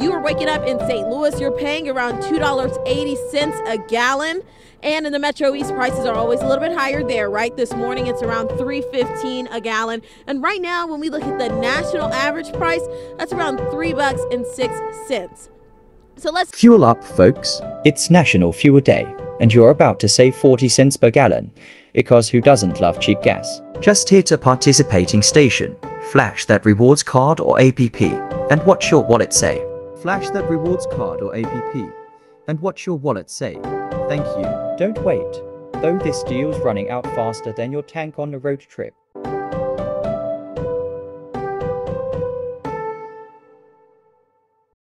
you are waking up in St. Louis, you're paying around $2.80 a gallon. And in the Metro East, prices are always a little bit higher there, right? This morning it's around 3.15 a gallon. And right now, when we look at the national average price, that's around three bucks and six cents. So let's Fuel up, folks. It's National Fuel Day, and you're about to save 40 cents per gallon. Because who doesn't love cheap gas? Just hit a participating station, flash that rewards card or APP, and watch your wallet say. Flash that rewards card or APP, and watch your wallet say. Thank you. Don't wait, though this deal's running out faster than your tank on the road trip.